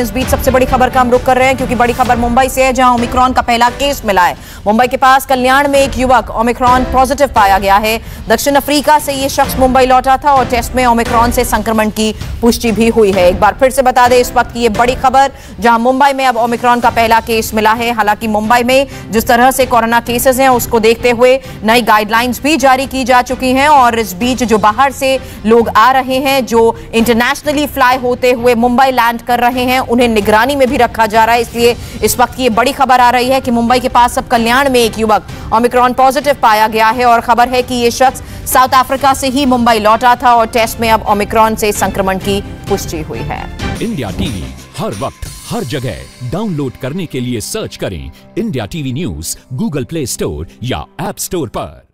इस बीच सबसे बड़ी खबर का हम रुक कर रहे हैं, क्योंकि बड़ी खबर मुंबई से है, जहाँ ओमिक्रॉन का पहला केस मिला है। मुंबई के पास कल्याण में एक युवक ओमिक्रॉन पॉजिटिव पाया गया है। दक्षिण अफ्रीका से ये शख्स मुंबई लौटा था और टेस्ट में ओमिक्रॉन से संक्रमण की पुष्टि भी हुई है। एक बार फिर से बता दें, इस वक्त की ये बड़ी खबर, जहाँ मुंबई में अब ओमिक्रॉन का पहला केस मिला है। हालाँकि मुंबई में जिस तरह से कोरोना केसेस हैं, उसको देखते हुए नई गाइडलाइंस भी जारी की जा चुकी हैं और इस बीच जो बाहर से लोग आ रहे हैं, जो इंटरनेशनली फ्लाई होते हुए मुंबई लैंड कर रहे हैं उन्हें निगरानी में भी रखा जा रहा है। इसलिए इस वक्त की ये बड़ी खबर आ रही है कि मुंबई के पास अब कल्याण में एक युवक ओमिक्रॉन पॉजिटिव पाया गया है और खबर है कि ये शख्स साउथ अफ्रीका से ही मुंबई लौटा था और टेस्ट में अब ओमिक्रॉन से संक्रमण की पुष्टि हुई है। इंडिया टीवी हर वक्त, हर जगह। डाउनलोड करने के लिए सर्च करें India TV news, Google Play Store या एप स्टोर पर।